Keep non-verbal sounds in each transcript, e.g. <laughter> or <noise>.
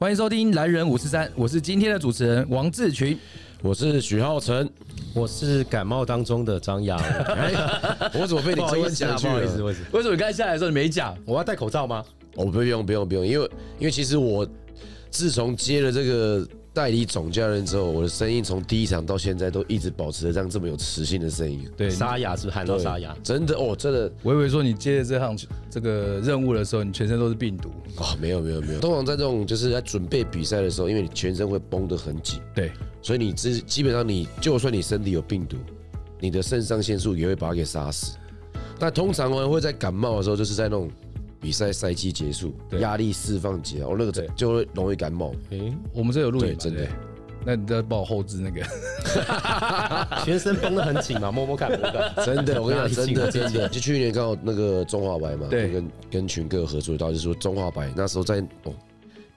欢迎收听男人五十三，我是今天的主持人王志群。我是许浩辰，我是感冒当中的张扬。我怎么被你这么不好意思啊，讲去了？不好意思，不好意思。为什么你刚才下来的时候你没讲？我要戴口罩吗？哦，不用不用不用，因为因为其实我自从接了这个代理总教练之后，我的声音从第一场到现在都一直保持着这样这么有磁性的声音。对，沙哑是不是喊到沙哑？真的哦，真的我以为说你接着这项这个任务的时候，你全身都是病毒。哦，没有没有没有。通常在这种就是在准备比赛的时候，因为你全身会绷得很紧，对，所以你基基本上你就算你身体有病毒，你的肾上腺素也会把它给杀死。但通常呢会在感冒的时候，就是在那种比赛赛季结束，压力释放期啊，哦那个对。就会容易感冒。诶，我们这有录影真的。那你再帮我后置那个，<laughs> 全身绷得很紧嘛，<laughs> 摸摸看。真的，我跟你讲，真的真的，就去年刚好那个中华白嘛，对。就跟跟群哥合作到，就是说中华白那时候在哦，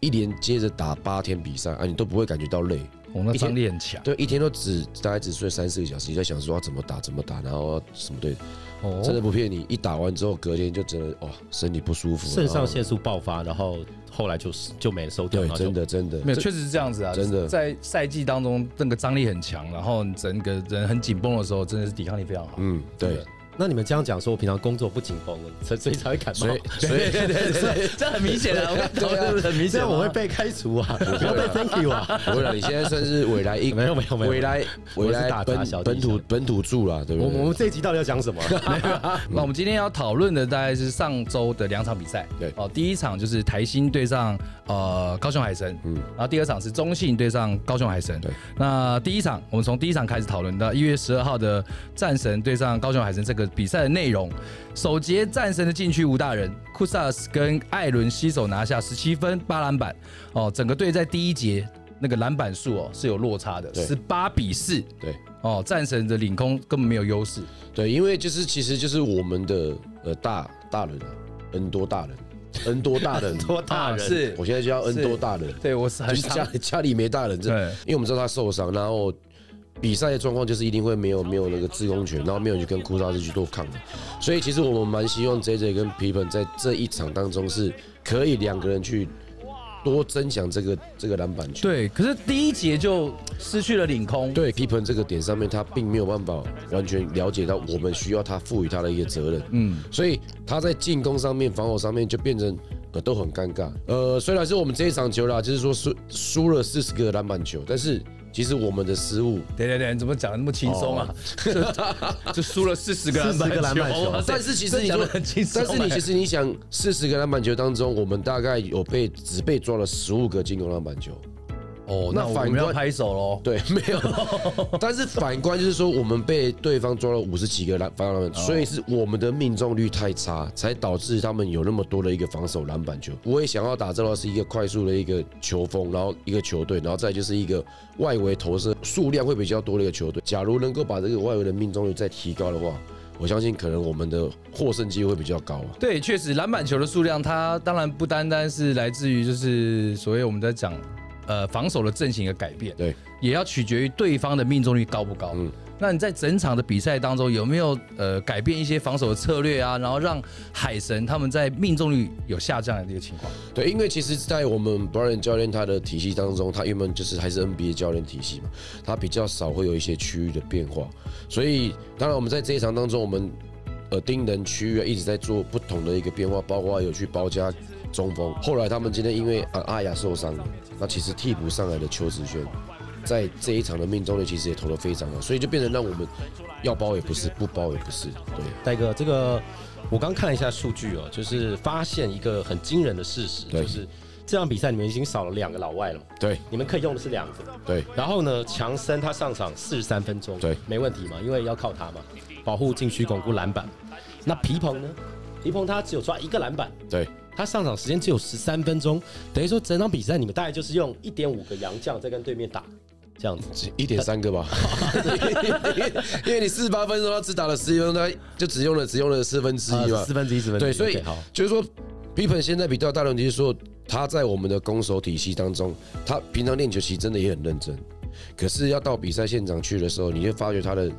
一连接着打八天比赛啊，你都不会感觉到累，我那张力很强。对，一天都只大概只睡三四个小时，你在想说要怎么打怎么打，然后什么对，哦真的不骗你，一打完之后隔天就真的哇身体不舒服，肾上腺素爆发，然后后来就是就没，收掉。对真的真的没有，确实是这样子啊，真的在赛季当中，那个张力很强，然后整个人很紧绷的时候，真的是抵抗力非常好。嗯对，那你们这样讲说，我平常工作不紧绷，<laughs> 所以所以才会感冒 <laughs> 所以。所以 <laughs> 对对对，这很明显的，我对啊是不是很明显我会被开除啊！不要被 thank you 啊！我讲你现在算是未来一没有没有没有未来未来本本土本土住了，对不对？我我们这一集到底要讲什么？那我们今天要讨论的大概是上周的两场比赛。对哦，第一场就是台新对上呃高雄海神，嗯，然后第二场是中信对上高雄海神。对，那第一场我们从第一场开始讨论到一月十二号的战神对上高雄海神这个比赛的内容。首节战神的禁区吴大人库萨斯跟艾伦携手拿下十七分八篮板，哦，整个队在第一节那个篮板数哦是有落差的，对。十八比四。对。哦，战神的领空根本没有优势。对，因为就是其实就是我们的呃大大人啊，N 多大人，N 多大人，<laughs> 多大人。是。我现在就叫 N 多大人，对我是很就是家家里没大人，这对。因为我们知道他受伤，然后比赛的状况就是一定会没有没有那个制空权，然后没有去跟库萨斯去做抗的，所以其实我们蛮希望 J J 跟皮蓬在这一场当中是可以两个人去多增强这个这个篮板球。对，可是第一节就失去了领空。对 e n 这个点上面，他并没有办法完全了解到我们需要他赋予他的一个责任，嗯，所以他在进攻上面、防守上面就变成呃都很尴尬。呃，虽然是我们这一场球啦，就是说输输了四十个篮板球，但是其实我们的失误，对对对，你怎么讲的那么轻松啊？<laughs> 就就输了四十个四十个篮板球但是其实你说但是你哎其实你想，四十个篮板球当中，我们大概有被只被抓了十五个进攻篮板球。哦，那反观拍手喽。<laughs> 对，没有。<laughs> 但是反观就是说，我们被对方抓了五十几个篮防守篮板，所以是我们的命中率太差，才导致他们有那么多的一个防守篮板球。我也想要打造的是一个快速的一个球风，然后一个球队，然后再就是一个外围投射数量会比较多的一个球队。假如能够把这个外围的命中率再提高的话，我相信可能我们的获胜机会会比较高啊。对，确实篮板球的数量，它当然不单单是来自于就是所谓我们在讲呃防守的阵型的改变，对，也要取决于对方的命中率高不高。嗯那你在整场的比赛当中有没有呃改变一些防守的策略啊，然后让海神他们在命中率有下降的这个情况？对，因为其实，在我们 Brian 教练他的体系当中，他原本就是还是 NBA 教练体系嘛，他比较少会有一些区域的变化，所以当然我们在这一场当中，我们呃盯人区域啊一直在做不同的一个变化，包括有去包夹中锋，后来他们今天因为啊阿雅受伤了，那其实替补上来的邱子轩。在这一场的命中率其实也投得非常好，所以就变成让我们要包也不是，不包也不是，对。戴哥，这个我刚看了一下数据哦，就是发现一个很惊人的事实，就是这场比赛你们已经少了两个老外了嘛，对你们可以用的是两个。对然后呢，强森他上场四十三分钟，对没问题嘛，因为要靠他嘛，保护禁区、巩固篮板。那皮蓬呢？皮蓬他只有抓一个篮板，对他上场时间只有十三分钟，等于说整场比赛你们大概就是用一点五个洋将在跟对面打，这样子。一点三个吧，<laughs> 因为你四十八分钟，他只打了十一分钟，他就只用了只用了四分之一嘛啊，四分之一，四分之一。对，所以就是说，皮本现在比较大的问题是说，他在我们的攻守体系当中，他平常练球其实真的也很认真，可是要到比赛现场去的时候，你就发觉他的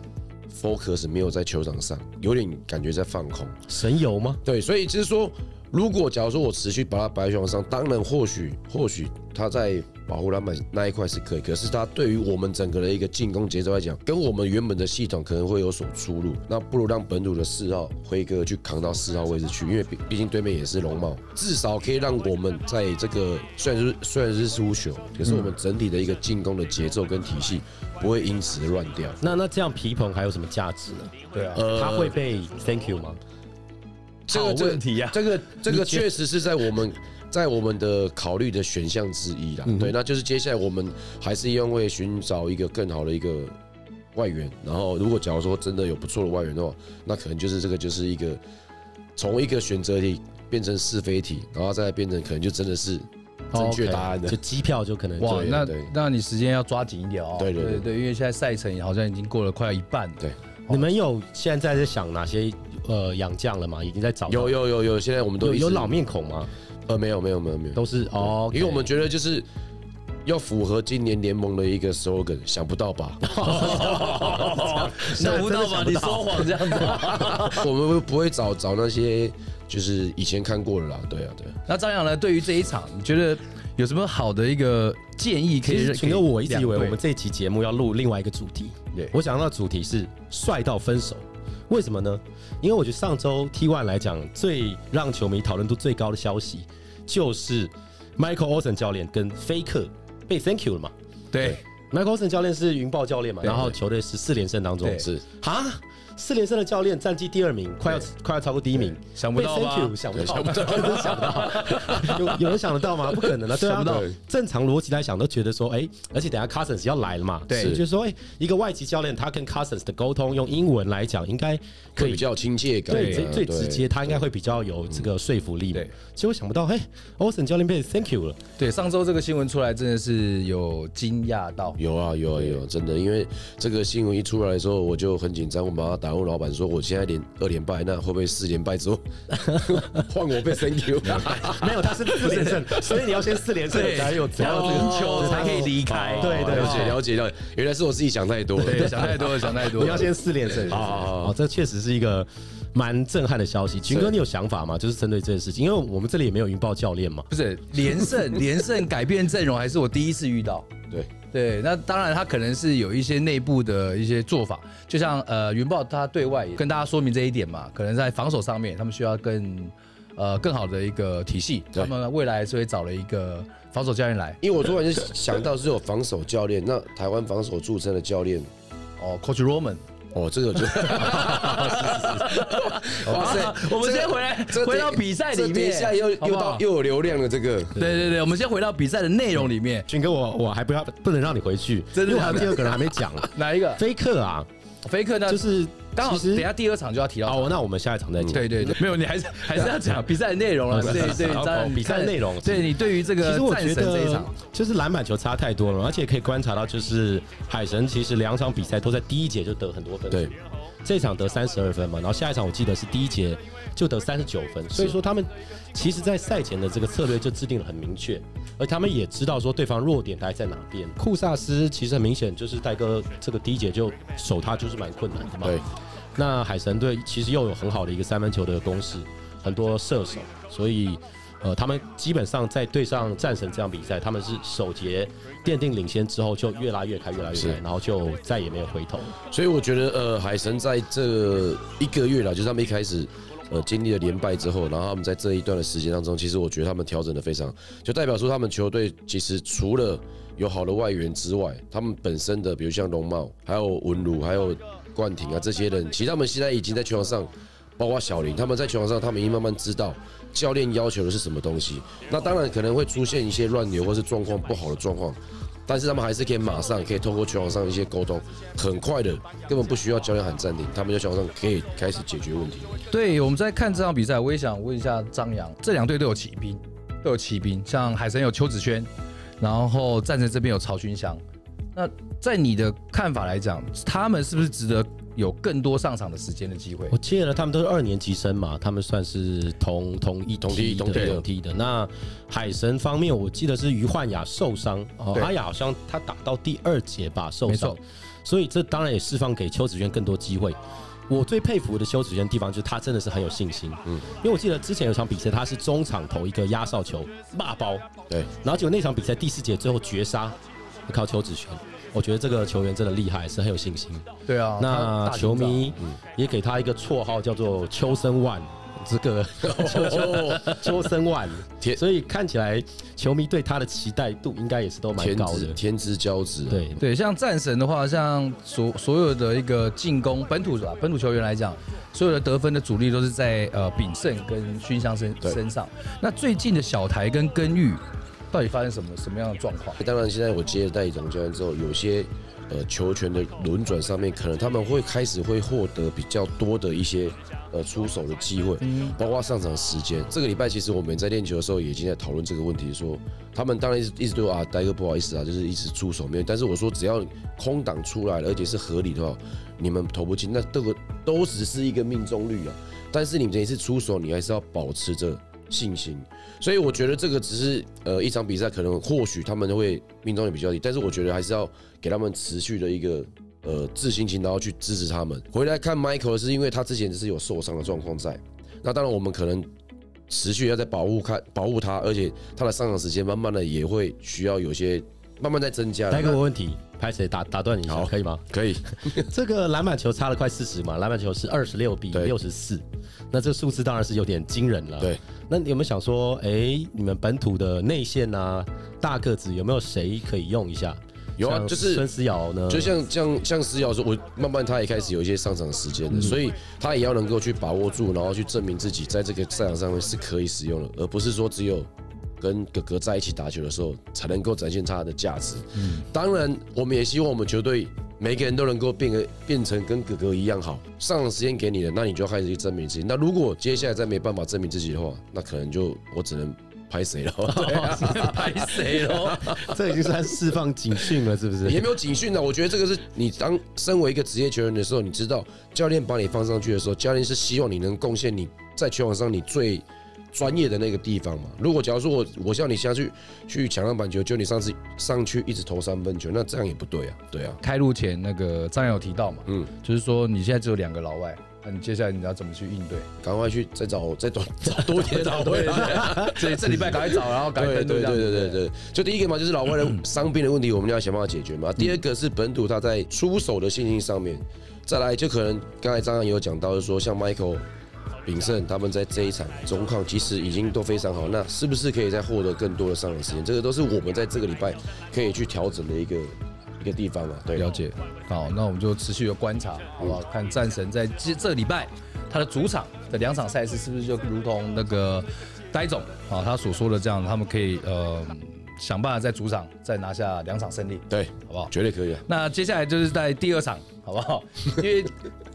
focus 没有在球场上，有点感觉在放空。神游吗？对，所以就是说，如果假如说我持续把他摆在往上，当然或许或许他在保护篮板那一块是可以，可是他对于我们整个的一个进攻节奏来讲，跟我们原本的系统可能会有所出入。那不如让本土的四号辉哥去扛到四号位置去，因为毕毕竟对面也是龙帽，至少可以让我们在这个虽然是虽然是输球，可是我们整体的一个进攻的节奏跟体系不会因此乱掉。那那这样皮蓬还有什么价值呢？对啊，呃他会被 Thank you 吗？好这个问题呀这个这个确实是在我们在我们的考虑的选项之一啦。对，那就是接下来我们还是一样会寻找一个更好的一个外援。然后，如果假如说真的有不错的外援的话，那可能就是这个就是一个从一个选择题变成是非题，然后再变成可能就真的是正确答案的就。机票就可能哇，那那你时间要抓紧一点哦。对对对对，因为现在赛程好像已经过了快要一半。对你们有现在在想哪些呃杨将了嘛？已经在找有有有有，现在我们都有有老面孔吗？呃没有没有没有没有，都是哦，因为我们觉得就是要符合今年联盟的一个 slogan，想不到吧？<laughs> 想不到吧？你说谎这样子。<laughs> 我们不会找找那些就是以前看过的啦，对啊对啊。那张扬呢？对于这一场，你觉得有什么好的一个建议可以让？其实群哥，我一直以为我们这一期节目要录另外一个主题，对我想到的主题是帅到分手。为什么呢？因为我觉得上周 T One 来讲，最让球迷讨论度最高的消息，就是 Michael Olsen 教练跟菲克被 Thank you 了嘛。对。Michael Olsen 教练是云豹教练嘛，然后球队十四连胜当中是。啊，四连胜的教练战绩第二名，快要快要超过第一名，想不到吧？想不到，真 <laughs> 想不到，有有人想得到吗？<laughs> 不可能啊，对啊，想不到。正常逻辑来想，都觉得说，哎，而且等下 Cousins 要来了嘛，对。所以就说，哎，一个外籍教练他跟 Cousins 的沟通，用英文来讲，应该可以。会比较亲切感啊，对，最最直接，他应该会比较有这个说服力嘛。对。结果想不到，嘿 o l s e n 教练被 Thank you 了，对，上周这个新闻出来，真的是有惊讶到。有啊有啊有，真的，因为这个新闻一出来的时候，我就很紧张，我马上打问老板说，我现在连二连败，那会不会四连败之后 <laughs> 换我被 thank <laughs> you？没有，他是四连胜，<laughs> 所以你要先四连胜对才有才有赢球才可以离开。对对了解了解了解，原来是我自己想太多了。对，想太多了，想太多了。你要先四连胜。好好好哦，这确实是一个蛮震撼的消息。群哥，你有想法吗？就是针对这件事情，因为我们这里也没有云豹教练嘛。不是连胜，连胜改变阵容还是我第一次遇到。对对，那当然他可能是有一些内部的一些做法，就像呃云豹他对外也跟大家说明这一点嘛，可能在防守上面他们需要更呃更好的一个体系，对他们未来是会找了一个防守教练来，因为我突然就想到是有防守教练，那台湾防守著称的教练，哦，Coach Roman。哦，这个就，<laughs> 哇塞，我们先回来这回到比赛里这等一，下又好好？又到又有流量了，这个。对对对，我们先回到比赛的内容里面，群哥，我我还不要不能让你回去，真的因为我还有第二个人还没讲。<laughs> 哪一个？飞克啊，菲克呢？就是刚好其实等下第二场就要提到他。哦，那我们下一场再讲。对对对，<laughs> 没有，你还是还是要讲比赛的内容了。<laughs> 对对，比赛内容对你对于这个其实我觉得这一场，就是篮板球差太多了，而且可以观察到，就是海神其实两场比赛都在第一节就得很多分对，这场得三十二分嘛，然后下一场我记得是第一节就得三十九分，所以说他们其实，在赛前的这个策略就制定的很明确，而他们也知道说对方弱点大概在哪边。库萨斯其实很明显就是戴哥这个第一节就守他就是蛮困难的嘛，对，那海神队其实又有很好的一个三分球的攻势，很多射手，所以呃，他们基本上在对上战神这场比赛，他们是首节奠定领先之后就越拉越开，越拉越开，然后就再也没有回头。所以我觉得呃，海神在这一个月了，就是他们一开始。呃，经历了连败之后，然后他们在这一段的时间当中，其实我觉得他们调整的非常，就代表说他们球队其实除了有好的外援之外，他们本身的比如像龙茂、还有文儒、还有冠廷啊这些人，其实他们现在已经在球场上，包括小林，他们在球场上，他们已经慢慢知道教练要求的是什么东西。那当然可能会出现一些乱流或是状况不好的状况，但是他们还是可以马上可以透过球场上一些沟通，很快的，根本不需要教练喊暂停，他们在球场上可以开始解决问题。对，我们在看这场比赛，我也想问一下张扬，这两队都有骑兵，都有骑兵，像海神有邱子轩，然后战神这边有曹勋祥。那在你的看法来讲，他们是不是值得有更多上场的时间的机会我？记得他们都是二年级生嘛，他们算是同同一同梯同梯的同梯的。那海神方面，我记得是于焕雅受伤，哦，阿雅好像他打到第二节吧受伤，所以这当然也释放给邱子轩更多机会。我最佩服的邱子轩地方就是他真的是很有信心。嗯，因为我记得之前有场比赛，他是中场投一个压哨球，骂包，对，然后结果那场比赛第四节最后绝杀，靠邱子轩。我觉得这个球员真的厉害，是很有信心。对啊，那球迷心也给他一个绰号叫做秋生万，这个秋秋生万，<laughs> 所以看起来球迷对他的期待度应该也是都蛮高的。之天之骄子，，对，对，像战神的话，像所所有的一个进攻本土吧，本土球员来讲，所有的得分的主力都是在呃炳胜跟熏香身身上。那最近的小台跟根玉，到底发生什么什么样的状况？当然，现在我接了代理总教练之后，有些呃球权的轮转上面，可能他们会开始会获得比较多的一些呃出手的机会，包括上场时间。这个礼拜其实我们在练球的时候，也已经在讨论这个问题，说他们当然一直一直对我啊，呆哥不好意思啊，就是一直出手没有。但是我说只要空档出来了，而且是合理的话，你们投不进，那这个都只是一个命中率啊。但是你每一次出手，你还是要保持着信心。所以我觉得这个只是呃一场比赛，可能或许他们会命中率比较低，但是我觉得还是要给他们持续的一个呃自信心，然后去支持他们。回来看 Michael 是因为他之前是有受伤的状况在，那当然我们可能持续要在保护看保护他，而且他的上场时间慢慢的也会需要有些慢慢在增加。来一个问题，拍谁打打断你一下，好可以吗？可以，<laughs> 这个篮板球差了快四十嘛，篮板球是二十六比对六十四，那这个数字当然是有点惊人了。对，那你有没有想说，哎，你们本土的内线啊，大个子有没有谁可以用一下？有啊就是孙思瑶呢，就像像像思瑶说，我慢慢他也开始有一些上场时间了，所以他也要能够去把握住，然后去证明自己在这个赛场上面是可以使用的，而不是说只有跟哥哥在一起打球的时候才能够展现他的价值。嗯当然，我们也希望我们球队每个人都能够变个变成跟哥哥一样好，上场时间给你了，那你就要开始去证明自己。那如果接下来再没办法证明自己的话，那可能就我只能拍谁了。<laughs> 拍谁了？<laughs> 这已经算释放警讯了，是不是？也没有警讯的，我觉得这个是你当身为一个职业球员的时候，你知道教练把你放上去的时候，教练是希望你能贡献你在球场上你最专业的那个地方嘛。如果假如说我我叫你下去去抢篮板球，就你上次上去一直投三分球，那这样也不对啊，对啊，开路前那个张扬有提到嘛，嗯，就是说你现在只有两个老外，那你接下来你要怎么去应对？赶快去再找再找 <laughs> 找多一点的老外来。所以这礼拜赶快找，然后赶快对对对对对对，就第一个嘛，就是老外的伤病的问题，我们要想办法解决嘛。第二个是本土他在出手的信心上面，再来就可能刚才张扬也有讲到，就是说像 Michael。炳胜他们在这一场中抗其实已经都非常好，那是不是可以再获得更多的上场时间？这个都是我们在这个礼拜可以去调整的一个一个地方嘛。对，了解。好，那我们就持续的观察，好不好？看战神在这这礼拜他的主场的两场赛事是不是就如同那个呆总啊他所说的这样，他们可以呃想办法在主场再拿下两场胜利，对，好不好？绝对可以啊。<laughs> 那接下来就是在第二场，好不好？因为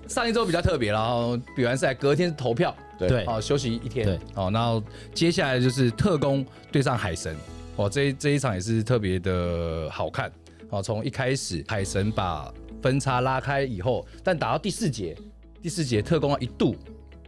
上一周比较特别，然后比完赛隔天投票，对哦休息一天，对，哦，然后接下来就是特工对上海神，哦，这这一场也是特别的好看，哦，从一开始海神把分差拉开以后，但打到第四节，第四节特工一度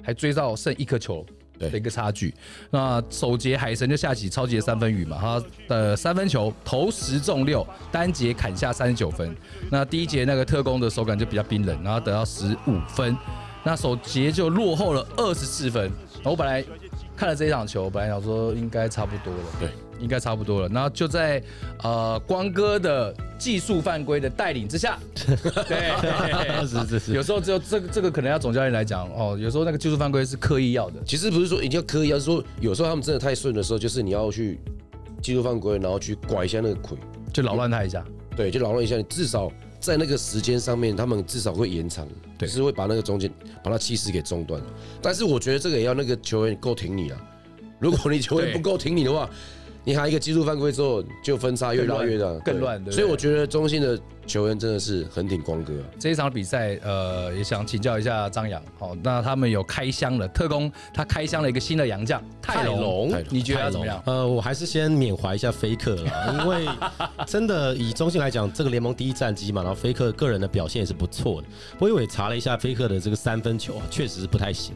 还追到剩一颗球。对。的一个差距，那首节海神就下起超级的三分雨嘛，他的三分球投十中六，单节砍下三十九分。那第一节那个特工的手感就比较冰冷，然后得到十五分，那首节就落后了二十四分。我本来看了这一场球，本来想说应该差不多了，对，应该差不多了。然后就在呃光哥的技术犯规的带领之下，<laughs> 对，是是是有时候只有这个这个可能要总教练来讲哦，有时候那个技术犯规是刻意要的，其实不是说一定要刻意，而是说有时候他们真的太顺的时候，就是你要去技术犯规，然后去拐一下那个腿。就扰乱他一下。对，就扰乱一下，你至少在那个时间上面，他们至少会延长，对就是会把那个中间把他气势给中断。但是我觉得这个也要那个球员够挺你啊，如果你球员不够挺你的话，你还一个技术犯规之后，就分差越拉越大，更乱对不对所以我觉得中信的球员真的是很挺光哥啊。这一场比赛，呃，也想请教一下张扬。好，那他们有开箱了，特工他开箱了一个新的洋将泰隆，泰隆你觉得怎么样？呃，我还是先缅怀一下菲克啦，因为真的以中信来讲，这个联盟第一战绩嘛，然后菲克个人的表现也是不错的。不过我也查了一下菲克的这个三分球啊，确实是不太行。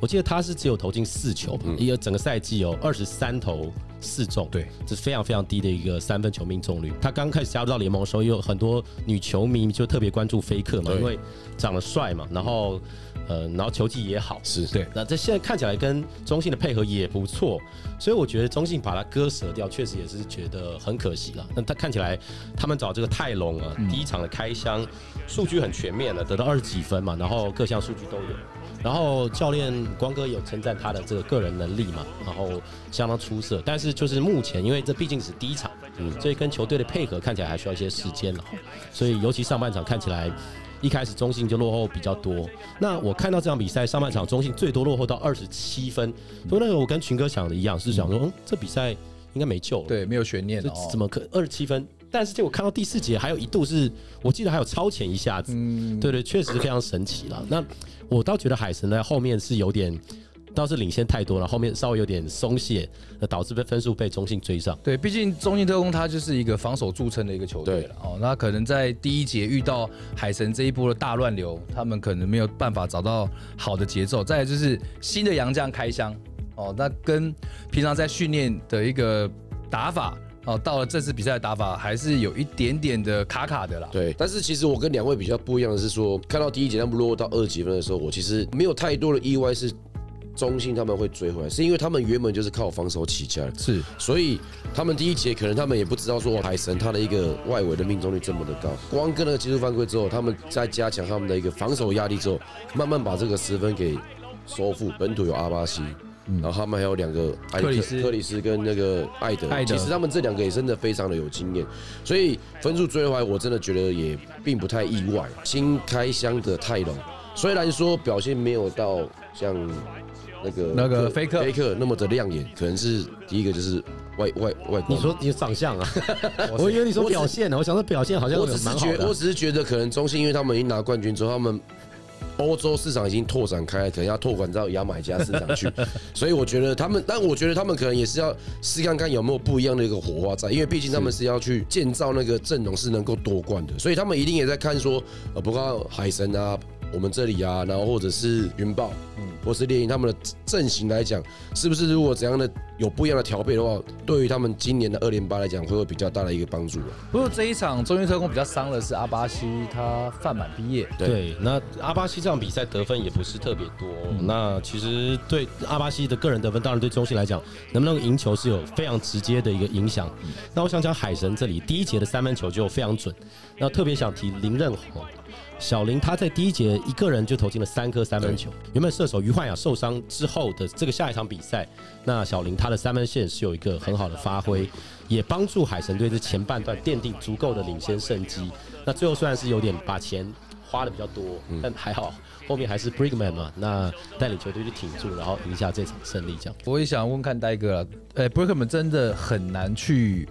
我记得他是只有投进四球吧，一个整个赛季有，二十三投四中，对，这是非常非常低的一个三分球命中率。他刚开始加入到联盟的时候，有很多女球迷就特别关注菲克嘛，因为长得帅嘛，然后呃，然后球技也好，是对那这现在看起来跟中信的配合也不错，所以我觉得中信把它割舍掉，确实也是觉得很可惜了。那他看起来他们找这个泰隆啊，第一场的开箱数据很全面了，得到二十几分嘛，然后各项数据都有。然后教练光哥有称赞他的这个个人能力嘛，然后相当出色。但是就是目前，因为这毕竟是第一场，嗯，所以跟球队的配合看起来还需要一些时间了。所以尤其上半场看起来。一开始中信就落后比较多，那我看到这场比赛上半场中信最多落后到二十七分，所以那个我跟群哥想的一样，是想说，嗯，这比赛应该没救了。对，没有悬念这。怎么可二十七分？但是就我看到第四节，还有一度是我记得还有超前一下子，嗯对对，确实是非常神奇了。那我倒觉得海神在后面是有点，倒是领先太多了，后面稍微有点松懈，那导致被分数被中信追上。对，毕竟中信特工他就是一个防守著称的一个球队了哦。那可能在第一节遇到海神这一波的大乱流，他们可能没有办法找到好的节奏。再来就是新的洋将开箱哦，那跟平常在训练的一个打法哦，到了这次比赛的打法还是有一点点的卡卡的啦。对，但是其实我跟两位比较不一样的是说，看到第一节他们落后到二几分的时候，我其实没有太多的意外是中信他们会追回来，是因为他们原本就是靠防守起家的，是所以他们第一节可能他们也不知道说海神他的一个外围的命中率这么的高，光跟那个技术犯规之后，他们在加强他们的一个防守压力之后，慢慢把这个十分给收复。本土有阿巴西。然后他们还有两个艾克里斯克里斯跟那个艾德，艾德其实他们这两个也真的非常的有经验，所以分数追回来，我真的觉得也并不太意外。新开箱的泰隆，虽然说表现没有到像那个那个菲克菲克那么的亮眼，可能是第一个就是外外外观。你说你长相啊？<laughs> 我以为你说表现呢，我想说表现好像我只是觉得，蛮好的啊我。只是觉得可能中信，因为他们已经拿冠军之后，他们欧洲市场已经拓展开，可能要拓展到牙买加市场去，<laughs> 所以我觉得他们，但我觉得他们可能也是要试看看有没有不一样的一个火花在，因为毕竟他们是要去建造那个阵容是能够夺冠的，所以他们一定也在看说，呃，不光海神啊。我们这里啊，然后或者是云豹，嗯，或是猎鹰，他们的阵型来讲，是不是如果怎样的有不一样的调配的话，对于他们今年的二连八来讲，会有比较大的一个帮助啊。不过这一场中英特工比较伤的是阿巴西，他犯满毕业。对对，那阿巴西这场比赛得分也不是特别多。那其实对阿巴西的个人得分，当然对中信来讲，能不能赢球是有非常直接的一个影响。那我想讲海神这里第一节的三分球就非常准，那特别想提林任宏。小林他在第一节一个人就投进了三颗三分球。原本射手于受伤之后的这个下一场比赛，那小林他的三分线是有一个很好的发挥，也帮助海神队在前半段奠定足够的领先胜机。那最后虽然是有点把钱花的比较多，但还好后面还是 Brigman 嘛，那带领球队去挺住，然后赢下这场胜利。这样，我也想问看呆哥了，呃，Brigman 真的很难去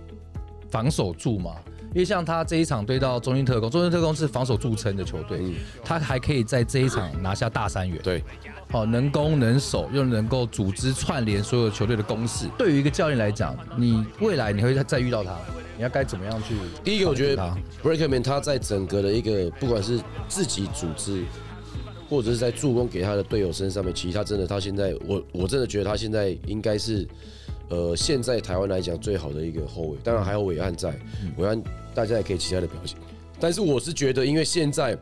防守住吗？因为像他这一场对到中英特工，中英特工是防守著称的球队，他还可以在这一场拿下大三元，对，好能攻能守，又能够组织串联所有球队的攻势。对于一个教练来讲，你未来你会再遇到他，你要该怎么样去？第一个，我觉得他 Breakman 他在整个的一个不管是自己组织，或者是在助攻给他的队友身上面，其实他真的他现在我我真的觉得他现在应该是呃现在台湾来讲最好的一个后卫，当然还有伟岸在，伟岸大家也可以期待的表现，但是我是觉得，因为现在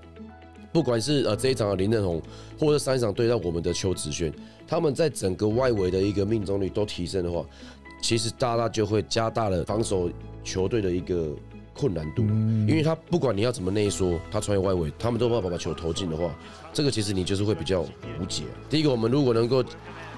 不管是呃这一场的林振宏，或者三场对到我们的邱子轩，他们在整个外围的一个命中率都提升的话，其实大大就会加大了防守球队的一个困难度，因为他不管你要怎么内缩，他穿越外围，他们都没有办法把球投进的话，这个其实你就是会比较无解。第一个，我们如果能够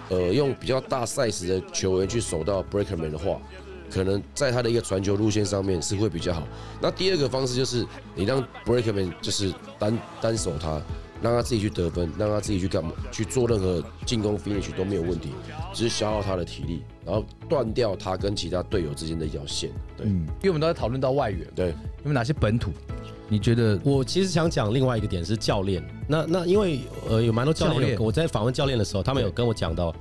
呃用比较大 size 的球员去守到 Breakerman 的话，可能在他的一个传球路线上面是会比较好。那第二个方式就是你让 Breakerman 就是单单守他，让他自己去得分，让他自己去干嘛去做任何进攻 finish 都没有问题，只是消耗他的体力，然后断掉他跟其他队友之间的一条线。对嗯，因为我们都在讨论到外援，对，有没有哪些本土？你觉得我其实想讲另外一个点是教练。那那因为呃有蛮多教教练我在访问教练的时候，他们有跟我讲到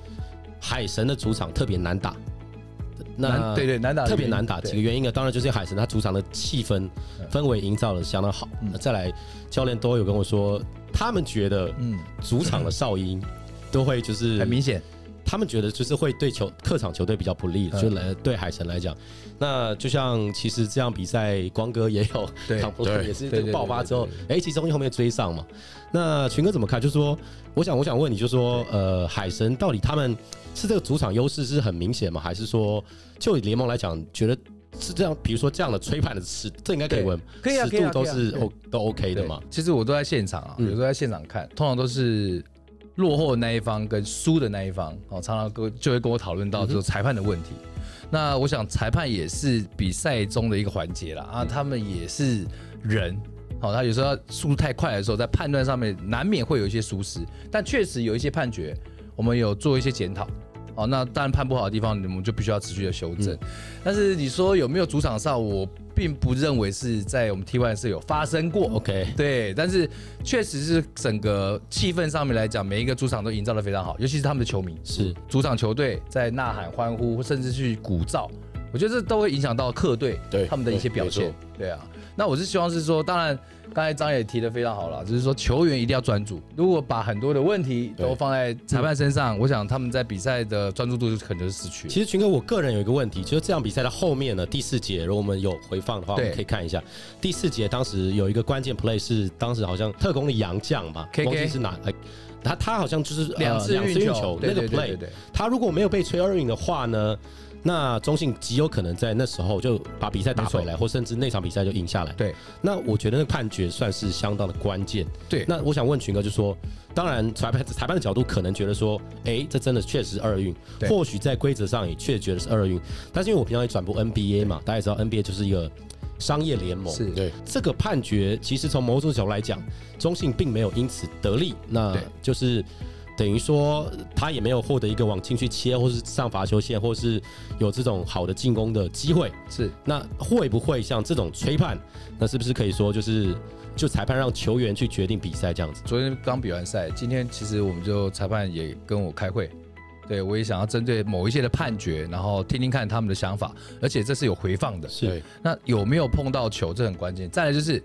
海神的主场特别难打。那难对对难打特别难打，对几个原因呢？当然就是海神他主场的气氛氛围营造的相当好。再来，教练都有跟我说，他们觉得嗯主场的哨音都会就是很明显？他们觉得就是会对球客场球队比较不利，嗯就来对海神来讲，那就像其实这样比赛，光哥也有对也是这个爆发之后哎，其实中间后面追上嘛。那群哥怎么看？就是说，我想我想问你，就说呃，海神到底他们是这个主场优势是很明显吗？还是说就以联盟来讲，觉得是这样？比如说这样的吹判的尺，这应该可以问，可以啊尺度都是 O 都 OK 的对嘛？其实我都在现场啊，嗯有时候在现场看，通常都是落后的那一方跟输的那一方，哦，常常跟就会跟我讨论到就是裁判的问题。那我想裁判也是比赛中的一个环节啦，啊，他们也是人。好，他有时候要速度太快的时候，在判断上面难免会有一些疏失，但确实有一些判决，我们有做一些检讨。好，那当然判不好的地方，我们就必须要持续的修正。但是你说有没有主场上，我并不认为是在我们 T1 是有发生过。OK，对，但是确实是整个气氛上面来讲，每一个主场都营造的非常好，尤其是他们的球迷，是主场球队在呐喊、欢呼，甚至去鼓噪，我觉得这都会影响到客队对他们的一些表现。对啊，那我是希望是说，当然刚才张也提的非常好了，就是说球员一定要专注，如果把很多的问题都放在裁判身上，我想他们在比赛的专注度就可能就是失去。其实群哥，我个人有一个问题，就是这场比赛的后面呢，第四节，如果我们有回放的话，我们可以看一下。第四节，当时有一个关键 play 是当时好像特工的杨将吧 KK 忘记是哪，哎，他他好像就是呃两次运球，那个对对对 play，他如果没有被吹二运的话呢，那中信极有可能在那时候就把比赛打回来，或甚至那场比赛就赢下来。对，那我觉得那个判决算是相当的关键。对。那我想问群哥，就说，当然裁判裁判的角度可能觉得说，哎，这真的确实二运，或许在规则上也确觉得是二运，但是因为我平常也转播 NBA 嘛，大家也知道 NBA 就是一个商业联盟，是。对，这个判决其实从某种角度来讲，中信并没有因此得利，那就是等于说他也没有获得一个往禁区切，或是上罚球线，或是有这种好的进攻的机会。是那会不会像这种吹判，那是不是可以说就是就裁判让球员去决定比赛这样子？昨天刚比完赛，今天其实我们就裁判也跟我开会，对我也想要针对某一些的判决，然后听听看他们的想法，而且这是有回放的。是对那有没有碰到球，这很关键。再来就是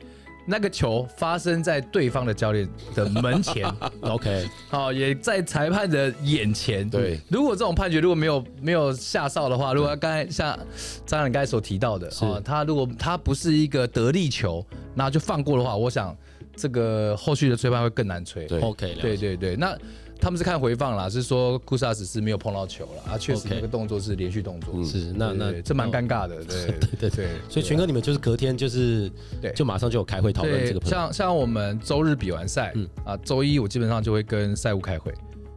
那个球发生在对方的教练的门前，<laughs> OK，好，也在裁判的眼前。对，如果这种判决如果没有没有下哨的话，如果他刚才像张然刚才所提到的，是。哦，他如果他不是一个得力球，那就放过的话，我想这个后续的吹判会更难吹。对。OK，了对对对，那他们是看回放啦，是说库萨斯是没有碰到球了啊，确实那个动作是连续动作，嗯是那那这蛮尴尬的，对 <laughs> 对对对。所以群哥你们就是隔天就是对。就马上就有开会讨论这个，像像我们周日比完赛，嗯。啊，周一我基本上就会跟赛务开会，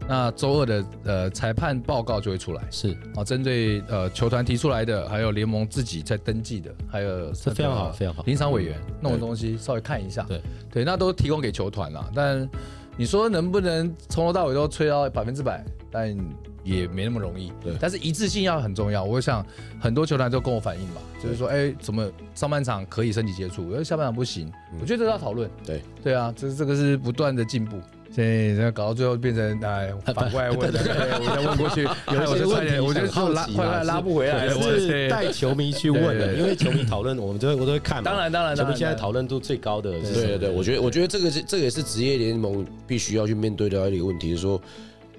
那周二的呃裁判报告就会出来，是。啊，针对呃球团提出来的，还有联盟自己在登记的，还有这非常好非常好。临场委员弄的对。东西稍微看一下，对。对，那都提供给球团了，但你说能不能从头到尾都吹到百分之百？但也没那么容易。对但是一致性要很重要。我想很多球团都跟我反映吧，就是说，哎，怎么上半场可以身体接触，而下半场不行？我觉得这要讨论。对对啊，这这个是不断的进步。现在搞到最后变成哎反过来问，对我再问过去，有一些问题我就好拉快快拉不回来了。我是带球迷去问的，对对对因为球迷讨论，我们都会我都会看嘛。当然当然球迷当然现在讨论度最高的对对对，我觉得我觉得这个是这个也是职业联盟必须要去面对的一个问题，是说。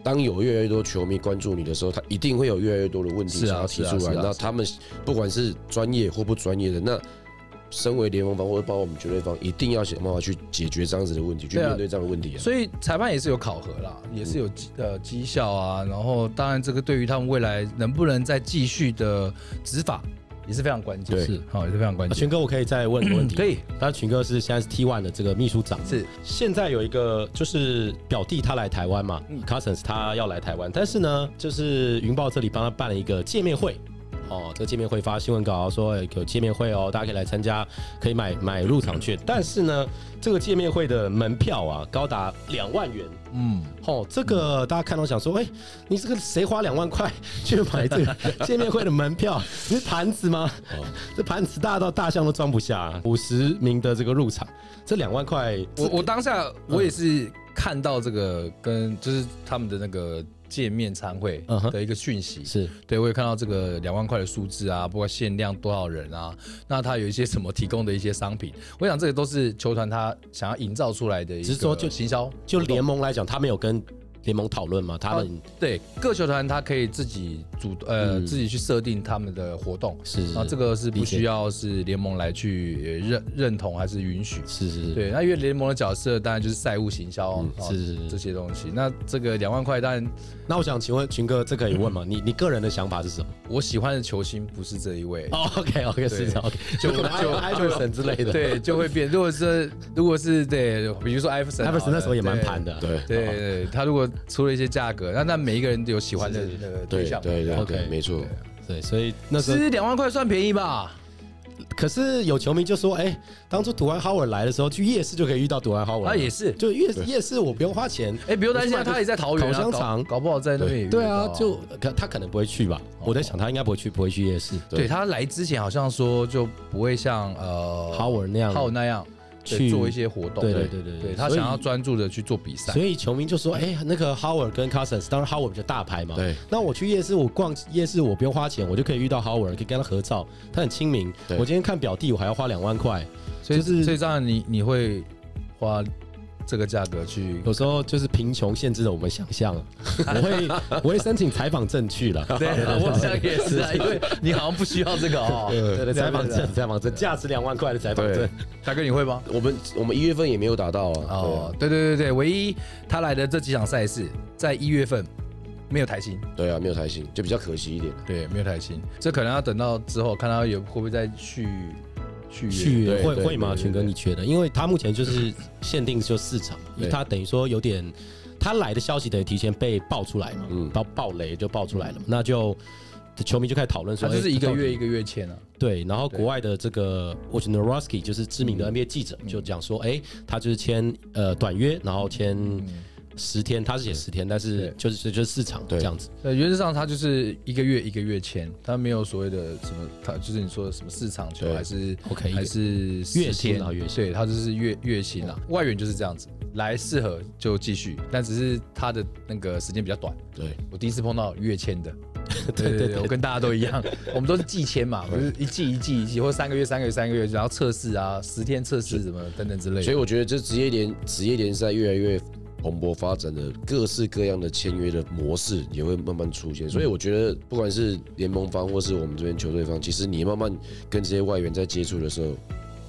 当有越来越多球迷关注你的时候，他一定会有越来越多的问题想要提出来。那他们不管是专业或不专业的，那身为联盟方或者包括我们球队方，一定要想办法去解决这样子的问题，去面对这样的问题啊。所以裁判也是有考核啦，也是有绩呃绩效啊，然后当然这个对于他们未来能不能再继续的执法也是非常关键，对是好也是非常关键。群哥，我可以再问个问题？可以当然，群哥是现在是 T One 的这个秘书长，是现在有一个就是表弟他来台湾嘛嗯，Cousins 他要来台湾，但是呢，就是云豹这里帮他办了一个见面会。哦，这个见面会发新闻稿说哎有见面会哦，大家可以来参加，可以买买入场券。但是呢，这个见面会的门票啊，高达两万元。嗯，哦，这个大家看到想说，哎、你这个谁花两万块 <laughs> 去买这个见面会的门票？你是盘子吗？哦这盘子大到大象都装不下，五十名的这个入场，这两万块，我我当下我也是看到这个跟就是他们的那个见面参会的一个讯息，是。对我也看到这个两万块的数字啊，包括限量多少人啊，那他有一些什么提供的一些商品，我想这个都是球团他想要营造出来的一个只是说就行销，就联盟来讲，他没有跟联盟讨论嘛，他们对各球团，他可以自己主呃、嗯自己去设定他们的活动，是是然后这个是不需要是联盟来去呃认认同还是允许。是是是，对，那因为联盟的角色当然就是赛务行销，是是是这些东西。那这个两万块，当然那我想请问群哥，这可以问吗？你你个人的想法是什么？我喜欢的球星不是这一位，哦，OK OK 是，OK，就就艾弗森之类的，对，<laughs> 就会变。如果是如果是对，比如说艾弗森艾弗森那时候也蛮盘的，对对对对，他如果出了一些价格，那那每一个人都有喜欢的那个对对象。对对 OK 对，没错。对，所以那时候其实两万块算便宜吧？可是有球迷就说，哎，当初杜安豪尔来的时候，去夜市就可以遇到杜安豪尔，啊，也是。就夜夜市我不用花钱，哎，不用担心啊，他也在桃园啊，烤香肠。搞搞不好在那边也遇对啊，就可他可能不会去吧，我在想他应该不会去，不会去夜市，对他来之前好像说就不会像呃豪尔那样。浩那样。对去做一些活动，对对对对对他想要专注的去做比赛所。以球迷就说：“哎、那个 Howard 跟 Cousins，当然 Howard 比较大牌嘛。对，那我去夜市，我逛夜市，我不用花钱，我就可以遇到 Howard，可以跟他合照，他很亲民。对我今天看表弟，我还要花两万块，所以就是所以这样你你会花这个价格去有时候就是贫穷限制了我们想象。<laughs> 我会我会申请采访证去了。对，我想也是啊，<laughs> 因为你好像不需要这个哦。<laughs> 对对，采访证，采访证，价值两万块的采访证。大哥你会吗？我们我们一月份也没有打到啊。哦，对对对对，唯一他来的这几场赛事，在一月份没有台新，对啊，没有台新，就比较可惜一点。对，没有台新，这可能要等到之后看他有会不会再续续约。去会会吗？群哥，你觉得？因为他目前就是 <laughs> 限定就四场，他等于说有点他来的消息等于提前被爆出来嘛，嗯。爆爆雷就爆出来了，那就球迷就开始讨论说，他就是一个月一个月签啊。对，然后国外的这个 w a c h n o r o s k y 就是知名的 NBA 记者，就讲说，哎，他就是签呃短约，然后签十天，他是写十天，但是就是就是市场这样子。呃，原则上他就是一个月一个月签，他没有所谓的什么，他就是你说的什么市场球还是 OK，还是月10天薪啊月薪对，他就是月月薪啊。外援就是这样子，来适合就继续，但只是他的那个时间比较短。对，我第一次碰到月签的，<laughs> 对对对，我跟大家都一样，我们都是季签嘛，不是一季一季一季，或三个月三个月三个月，然后测试啊，十天测试什么等等之类的。所以我觉得这职业联职业联赛越来越蓬勃发展的各式各样的签约的模式也会慢慢出现。所以我觉得不管是联盟方或是我们这边球队方，其实你慢慢跟这些外援在接触的时候，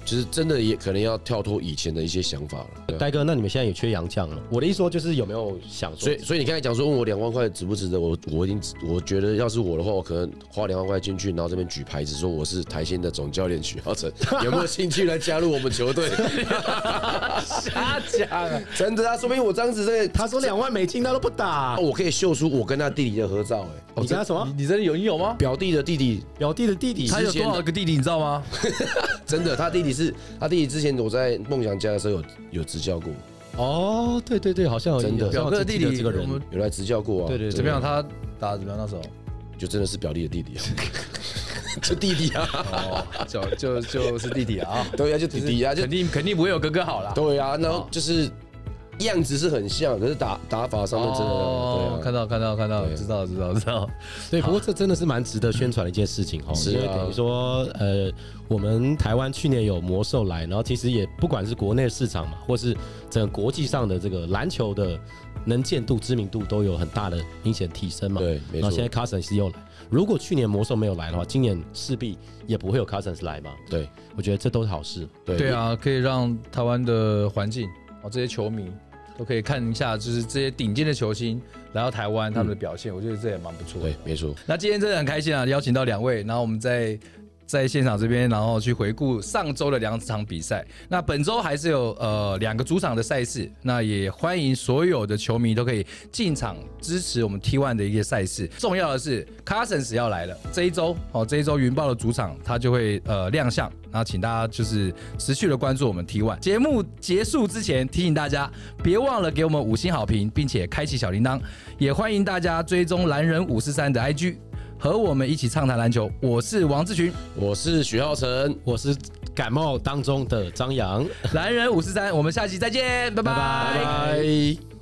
就是真的也可能要跳脱以前的一些想法了。呆哥，那你们现在也缺洋将了？我的意思说就是有没有想说所以，所以你刚才讲说问我两万块值不值得，我我已经我觉得要是我的话，我可能花两万块进去，然后这边举牌子说我是台新的总教练许浩成，<laughs> 有没有兴趣来加入我们球队？瞎讲啊，<laughs> 真的啊，说明我这样子在他说两万美金他都不打，我可以秀出我跟他弟弟的合照、哎，你跟他什么你你真的有你有吗？表弟的弟弟，表弟的弟弟？他有多少个弟弟你知道吗？<laughs> 真的，他弟弟是他弟弟之前我在梦想家的时候有有执教过，哦，对对对，好像有真的表哥的弟弟这个人有来执教过啊。对对对怎么样？他打得怎么样那时候？就真的是表弟的弟弟啊，<laughs> 就弟弟啊，哦，就就就是弟弟啊，<laughs> 对啊，就弟弟啊，就肯定肯定不会有哥哥好啦。对啊，然后就是样子是很像，可是打打法上面真的哦，看对啊，到看到看到，知道知道知道。对，不过这真的是蛮值得宣传的一件事情哦，是啊因为等于说，呃，我们台湾去年有魔兽来，然后其实也不管是国内市场嘛，或是整个国际上的这个篮球的能见度、知名度都有很大的明显提升嘛。对没错然后现在 Cousins 又来，如果去年魔兽没有来的话，今年势必也不会有 Cousins 来嘛。对我觉得这都是好事。对对，啊，可以让台湾的环境哦，这些球迷都可以看一下，就是这些顶尖的球星来到台湾他们的表现，我觉得这也蛮不错对。，没错，那今天真的很开心啊，邀请到两位，然后我们在在现场这边，然后去回顾上周的两场比赛。那本周还是有呃两个主场的赛事，那也欢迎所有的球迷都可以进场支持我们 T1 的一些赛事。重要的是，Carsons 要来了，这一周哦，这一周云豹的主场他就会呃亮相，然后请大家就是持续的关注我们 T1。节目结束之前，提醒大家别忘了给我们五星好评，并且开启小铃铛，也欢迎大家追踪蓝人五四三的 IG。和我们一起畅谈篮球，我是王志群，我是许浩成，我是感冒当中的张扬，<laughs> 男人五十三，我们下期再见，拜拜。拜拜。